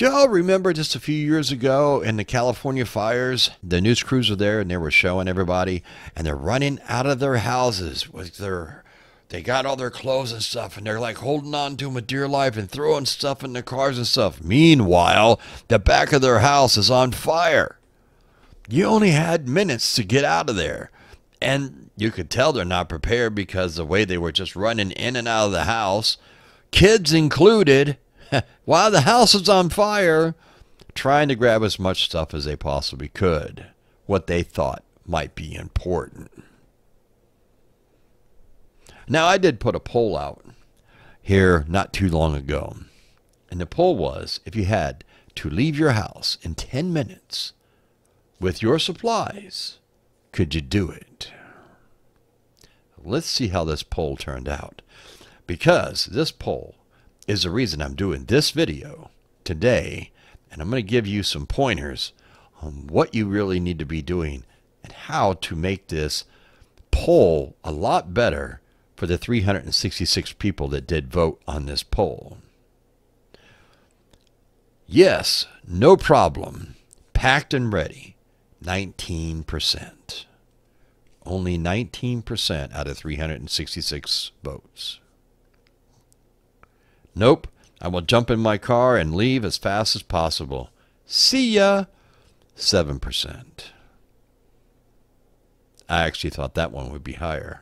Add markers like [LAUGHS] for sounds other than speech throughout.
Do y'all remember just a few years ago in the California fires? The news crews were there and they were showing everybody, and they're running out of their houses with their. They got all their clothes and stuff, and they're like holding on to them with dear life and throwing stuff in their cars and stuff. Meanwhile, the back of their house is on fire. You only had minutes to get out of there. And you could tell they're not prepared because the way they were just running in and out of the house, kids included, [LAUGHS] while the house was on fire, trying to grab as much stuff as they possibly could, what they thought might be important. Now, I did put a poll out here not too long ago, and the poll was if you had to leave your house in 10 minutes with your supplies, could you do it? Let's see how this poll turned out. Because this poll is the reason I'm doing this video today, and I'm going to give you some pointers on what you really need to be doing and how to make this poll a lot better for the 366 people that did vote on this poll. Yes, no problem. Packed and ready. 19%. Only 19% out of 366 votes. Nope, I will jump in my car and leave as fast as possible. See ya! 7%. I actually thought that one would be higher.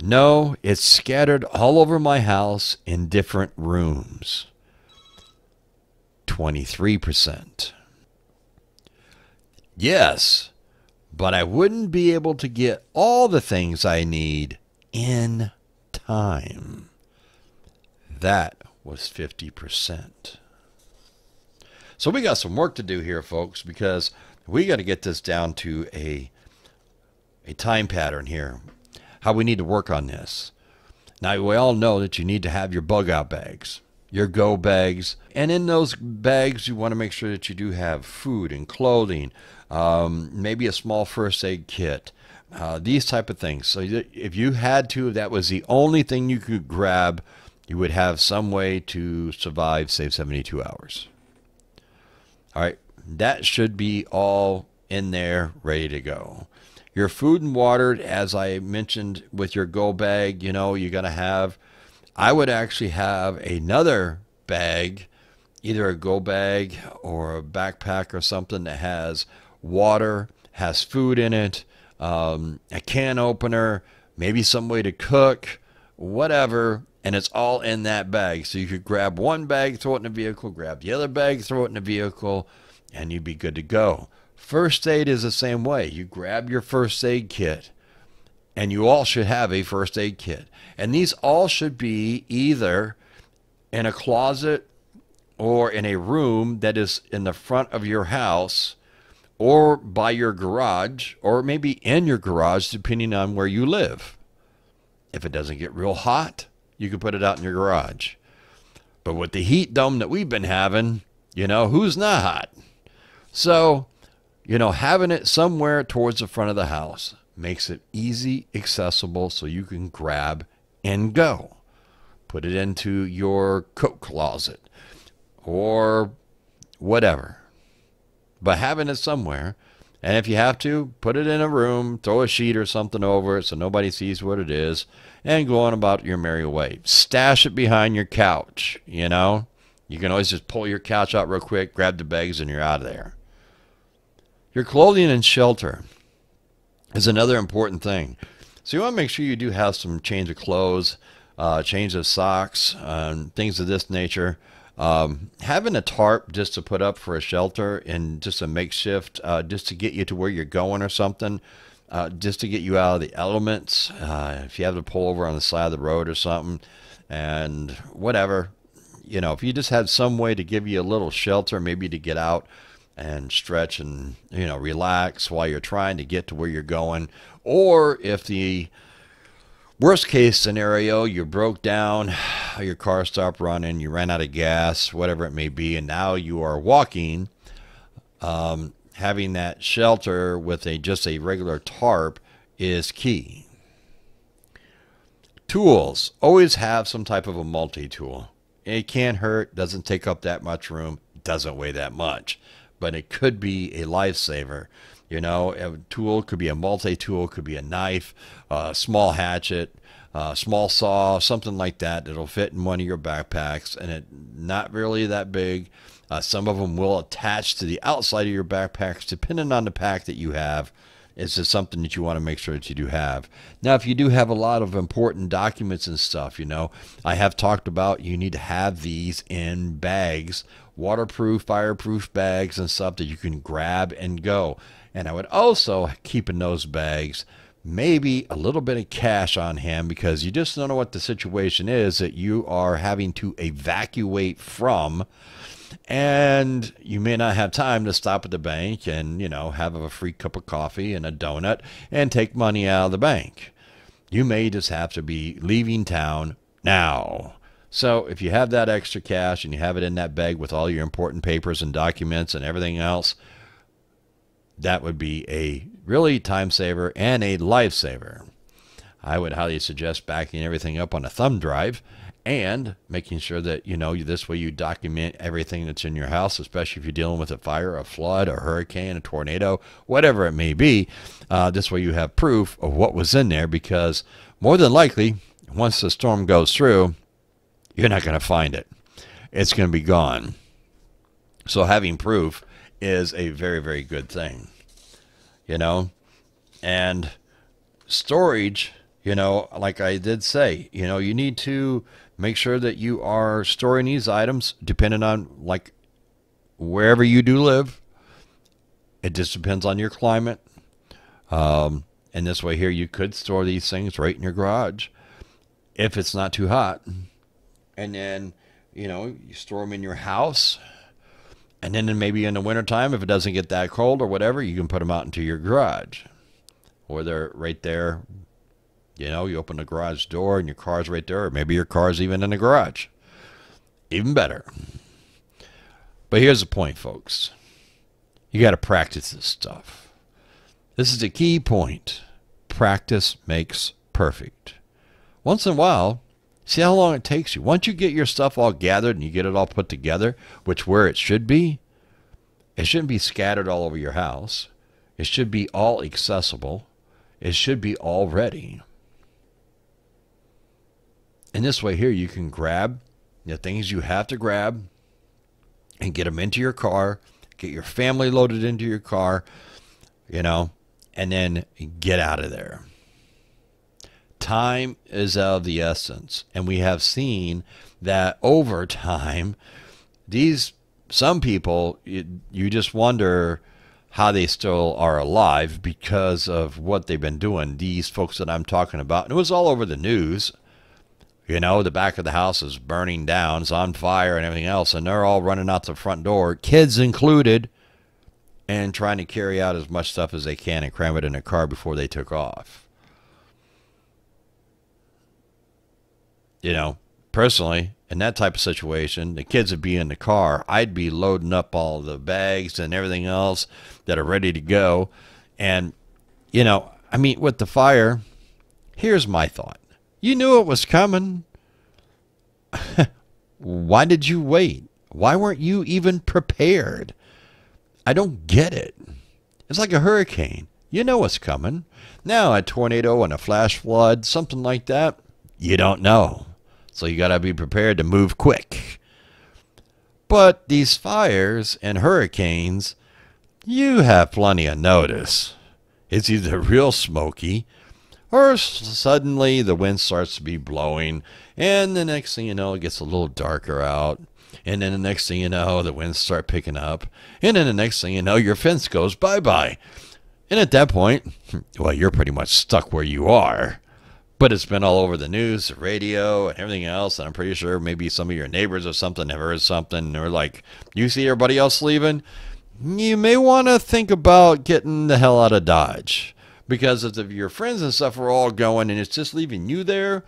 No, it's scattered all over my house in different rooms. 23%. Yes, but I wouldn't be able to get all the things I need in time. That was 50%. So we got some work to do here, folks, because we got to get this down to a a time pattern here how we need to work on this. Now, we all know that you need to have your bug out bags, your go bags, and in those bags, you want to make sure that you do have food and clothing, um, maybe a small first aid kit, uh, these type of things. So if you had to, if that was the only thing you could grab, you would have some way to survive, save 72 hours. All right, that should be all in there, ready to go. Your food and water, as I mentioned with your go bag, you know, you're going to have, I would actually have another bag, either a go bag or a backpack or something that has water, has food in it, um, a can opener, maybe some way to cook, whatever, and it's all in that bag. So you could grab one bag, throw it in the vehicle, grab the other bag, throw it in the vehicle, and you'd be good to go. First aid is the same way. You grab your first aid kit, and you all should have a first aid kit. And these all should be either in a closet or in a room that is in the front of your house or by your garage or maybe in your garage, depending on where you live. If it doesn't get real hot, you can put it out in your garage. But with the heat dome that we've been having, you know, who's not hot? So you know, having it somewhere towards the front of the house makes it easy, accessible, so you can grab and go. Put it into your coat closet or whatever. But having it somewhere, and if you have to, put it in a room, throw a sheet or something over it so nobody sees what it is, and go on about your merry way. Stash it behind your couch, you know? You can always just pull your couch out real quick, grab the bags, and you're out of there. Your clothing and shelter is another important thing. So you want to make sure you do have some change of clothes, uh, change of socks, um, things of this nature. Um, having a tarp just to put up for a shelter and just a makeshift, uh, just to get you to where you're going or something, uh, just to get you out of the elements. Uh, if you have to pull over on the side of the road or something, and whatever, you know, if you just had some way to give you a little shelter, maybe to get out and stretch and you know relax while you're trying to get to where you're going or if the worst case scenario you broke down [SIGHS] your car stopped running you ran out of gas whatever it may be and now you are walking um, having that shelter with a just a regular tarp is key. Tools. Always have some type of a multi-tool. It can't hurt, doesn't take up that much room, doesn't weigh that much, but it could be a lifesaver. You know, a tool could be a multi tool, could be a knife, a small hatchet, a small saw, something like that that'll fit in one of your backpacks, and it not really that big. Uh, some of them will attach to the outside of your backpacks, depending on the pack that you have. It's just something that you want to make sure that you do have. Now, if you do have a lot of important documents and stuff, you know, I have talked about you need to have these in bags, waterproof, fireproof bags and stuff that you can grab and go. And I would also keep in those bags maybe a little bit of cash on hand because you just don't know what the situation is that you are having to evacuate from and you may not have time to stop at the bank and you know have a free cup of coffee and a donut and take money out of the bank. You may just have to be leaving town now. So if you have that extra cash and you have it in that bag with all your important papers and documents and everything else that would be a really time saver and a lifesaver. I would highly suggest backing everything up on a thumb drive and making sure that you know this way you document everything that's in your house especially if you're dealing with a fire a flood a hurricane a tornado whatever it may be uh, this way you have proof of what was in there because more than likely once the storm goes through you're not going to find it. It's going to be gone. So having proof is a very very good thing you know? And storage you know like i did say you know you need to Make sure that you are storing these items depending on like wherever you do live. It just depends on your climate. Um, and this way here, you could store these things right in your garage if it's not too hot. And then, you know, you store them in your house. And then maybe in the wintertime, if it doesn't get that cold or whatever, you can put them out into your garage. Or they're right there you know, you open the garage door and your car's right there, or maybe your car's even in the garage. Even better. But here's the point, folks. You got to practice this stuff. This is the key point. Practice makes perfect. Once in a while, see how long it takes you. Once you get your stuff all gathered and you get it all put together, which where it should be, it shouldn't be scattered all over your house. It should be all accessible. It should be all ready. And this way here, you can grab the things you have to grab and get them into your car, get your family loaded into your car, you know, and then get out of there. Time is of the essence. And we have seen that over [LAUGHS] time, these, some people, you, you just wonder how they still are alive because of what they've been doing. These folks that I'm talking about, and it was all over the news you know, the back of the house is burning down, it's on fire and everything else, and they're all running out the front door, kids included, and trying to carry out as much stuff as they can and cram it in a car before they took off. You know, personally, in that type of situation, the kids would be in the car. I'd be loading up all the bags and everything else that are ready to go. And, you know, I mean, with the fire, here's my thought you knew it was coming. [LAUGHS] Why did you wait? Why weren't you even prepared? I don't get it. It's like a hurricane. You know what's coming. Now, a tornado and a flash flood, something like that, you don't know. So you got to be prepared to move quick. But these fires and hurricanes, you have plenty of notice. It's either real smoky or suddenly the wind starts to be blowing, and the next thing you know, it gets a little darker out. And then the next thing you know, the winds start picking up. And then the next thing you know, your fence goes bye bye. And at that point, [LAUGHS] well, you're pretty much stuck where you are. But it's been all over the news, the radio, and everything else. And I'm pretty sure maybe some of your neighbors or something have heard something. And they're like, You see everybody else leaving? You may want to think about getting the hell out of Dodge because if your friends and stuff are all going and it's just leaving you there,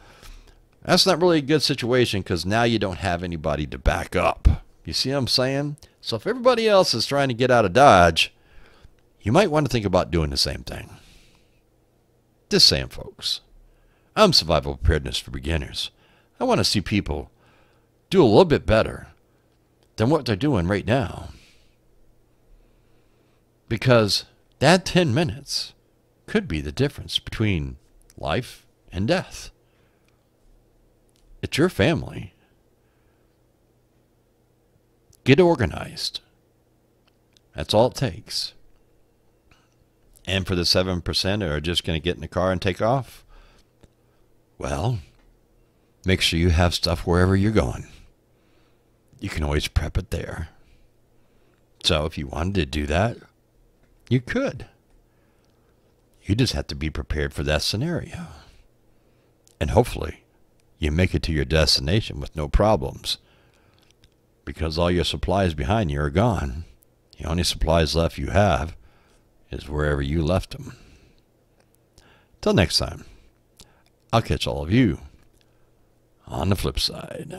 that's not really a good situation because now you don't have anybody to back up. You see what I'm saying? So if everybody else is trying to get out of Dodge, you might want to think about doing the same thing. Just saying, folks. I'm survival preparedness for beginners. I want to see people do a little bit better than what they're doing right now. Because that 10 minutes could be the difference between life and death. It's your family. Get organized. That's all it takes. And for the 7% that are just going to get in the car and take off, well, make sure you have stuff wherever you're going. You can always prep it there. So if you wanted to do that, you could. You just have to be prepared for that scenario. And hopefully, you make it to your destination with no problems. Because all your supplies behind you are gone. The only supplies left you have is wherever you left them. Till next time, I'll catch all of you on the flip side.